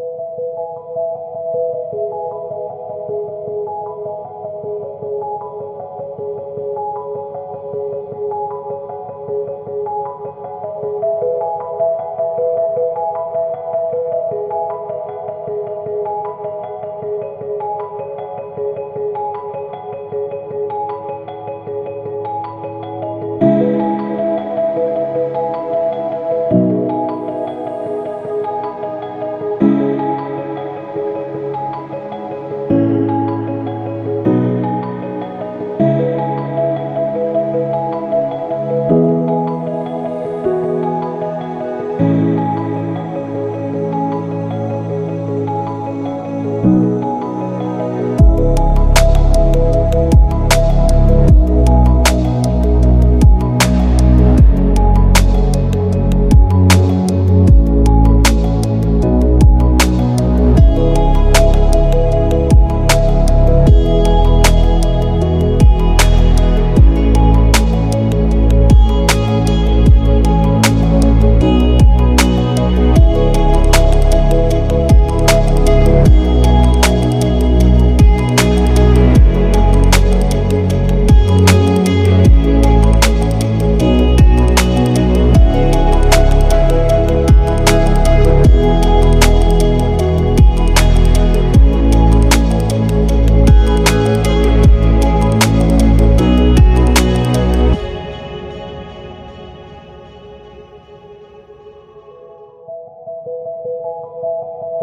Thank あ!